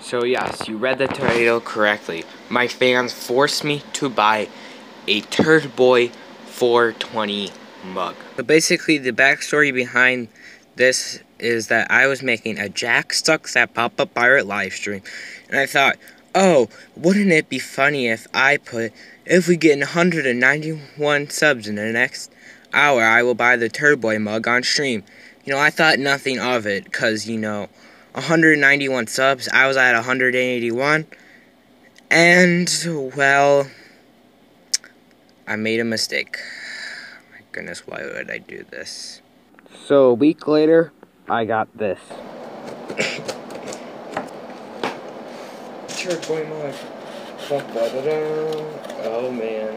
So yes, you read the title correctly. My fans forced me to buy a Turd Boi 420 mug. But basically, the backstory behind this is that I was making a Jack Sucks at Pop-Up Pirate live stream, and I thought, oh, wouldn't it be funny if I put, if we get 191 subs in the next hour, I will buy the Turd Boi mug on stream. You know, I thought nothing of it, because, you know, 191 subs. I was at 181. And, well, I made a mistake. My goodness, why would I do this? So, a week later, I got this. Church boy mug. Oh man.